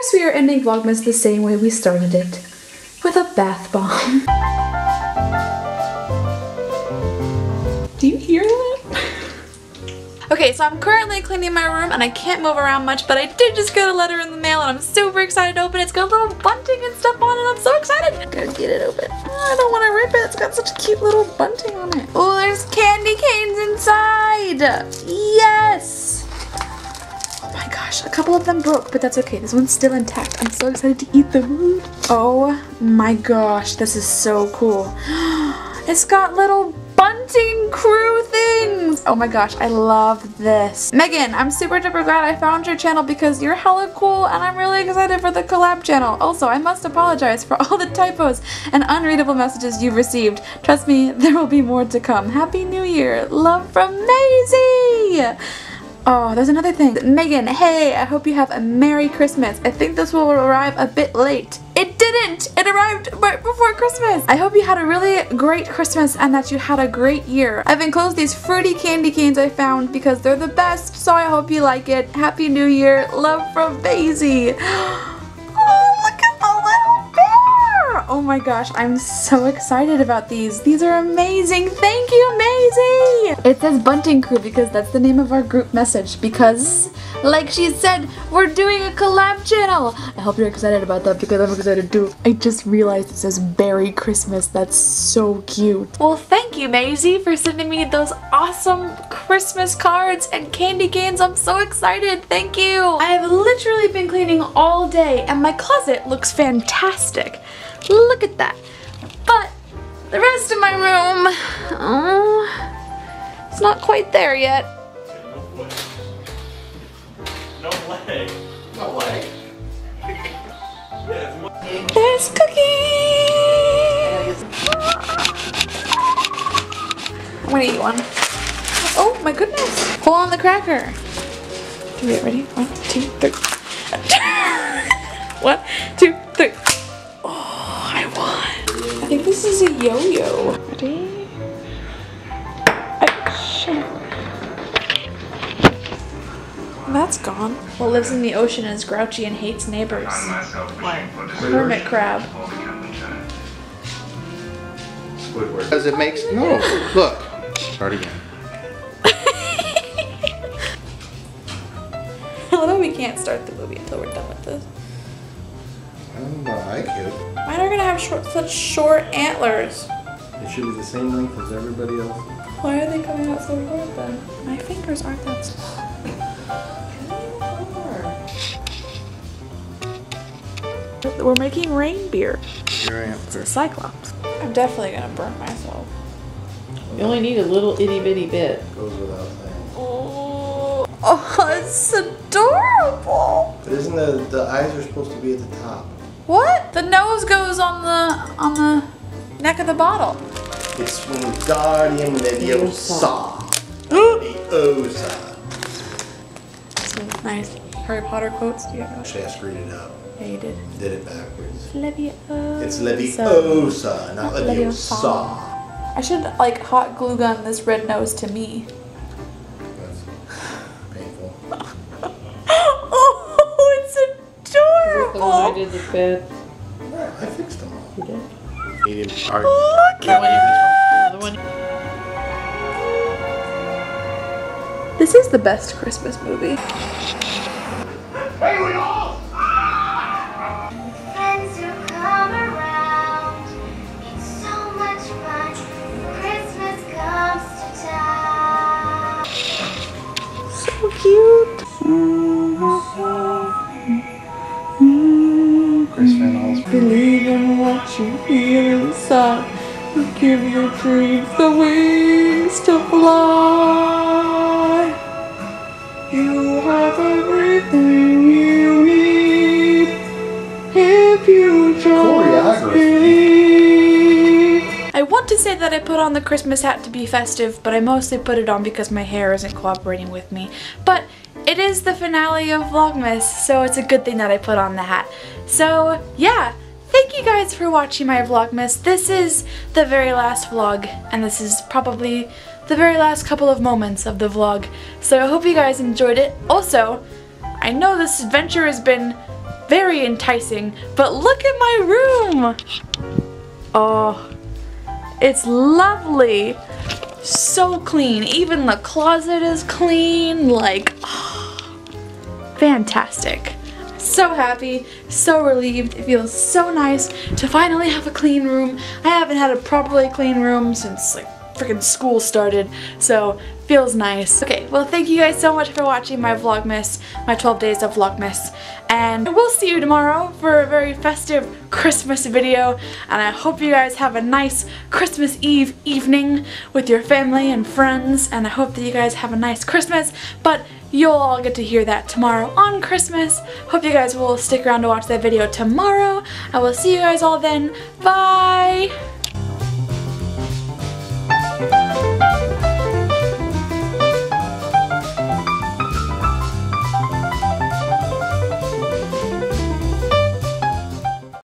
course we are ending Vlogmas the same way we started it, with a bath bomb. Do you hear that? Okay, so I'm currently cleaning my room and I can't move around much, but I did just get a letter in the mail and I'm super excited to open it. It's got little bunting and stuff on it. I'm so excited. I'm gonna get it open. Oh, I don't want to rip it. It's got such a cute little bunting on it. Oh, there's candy canes inside. Yes. Gosh, a couple of them broke, but that's okay. This one's still intact. I'm so excited to eat them. Oh my gosh, this is so cool. It's got little bunting crew things. Oh my gosh, I love this. Megan, I'm super duper glad I found your channel because you're hella cool and I'm really excited for the collab channel. Also, I must apologize for all the typos and unreadable messages you've received. Trust me, there will be more to come. Happy New Year. Love from Maisie. Oh, there's another thing. Megan, hey, I hope you have a Merry Christmas. I think this will arrive a bit late. It didn't! It arrived right before Christmas! I hope you had a really great Christmas and that you had a great year. I've enclosed these fruity candy canes I found because they're the best, so I hope you like it. Happy New Year. Love from Daisy. Oh my gosh, I'm so excited about these. These are amazing. Thank you, Maisie! It says Bunting Crew because that's the name of our group message because like she said, we're doing a collab channel. I hope you're excited about that because I'm excited too. I just realized it says Beary Christmas. That's so cute. Well, thank you, Maisie, for sending me those awesome Christmas cards and candy canes. I'm so excited. Thank you. I have literally been cleaning all day and my closet looks fantastic. Look at that. But the rest of my room, oh, it's not quite there yet. No way. No way. There's cookies! I'm gonna eat one. Oh my goodness! Pull on the cracker. Do we get ready? One, two, three. one, two, three. This is a yo-yo. Ready? That's gone. What lives in the ocean is grouchy and hates neighbors. What? Hermit crab. Squidward. Because it makes, no, look. Start again. Although we can't start the movie until we're done with this. I don't know, I could. Mine are gonna have short, such short antlers. It should be the same length as everybody else. Why are they coming out so short then? My fingers aren't that small. We're making reinbeer. Your It's a cyclops. I'm definitely gonna burn myself. You only need a little itty bitty bit. Goes without saying. Oh, oh it's adorable. But isn't the, the eyes are supposed to be at the top? What? The nose goes on the on the neck of the bottle. It's Wingardium Leviosa. Leviosa. Some nice Harry Potter quotes. Do you have Actually, I screwed it up. Yeah, you did. Did it backwards. Leviosa. It's Leviosa, not Leviosa. Leviosa. I should like hot glue gun this red nose to me. One I did the bed. Yeah, I fixed them all. You did? Medium art. Look The one you- at the one. This is the best Christmas movie. Friends give your dreams the wings to fly. You have everything you need if you just Choreography. believe. I want to say that I put on the Christmas hat to be festive, but I mostly put it on because my hair isn't cooperating with me. But it is the finale of Vlogmas, so it's a good thing that I put on the hat. So, yeah. Thank you guys for watching my Vlogmas. This is the very last vlog, and this is probably the very last couple of moments of the vlog. So I hope you guys enjoyed it. Also, I know this adventure has been very enticing. But look at my room! Oh, it's lovely. So clean. Even the closet is clean. Like, fantastic. So happy, so relieved. It feels so nice to finally have a clean room. I haven't had a properly clean room since like freaking school started, so feels nice. Okay, well thank you guys so much for watching my Vlogmas, my 12 days of Vlogmas, and we'll see you tomorrow for a very festive Christmas video, and I hope you guys have a nice Christmas Eve evening with your family and friends, and I hope that you guys have a nice Christmas, but You'll all get to hear that tomorrow on Christmas. Hope you guys will stick around to watch that video tomorrow. I will see you guys all then. Bye!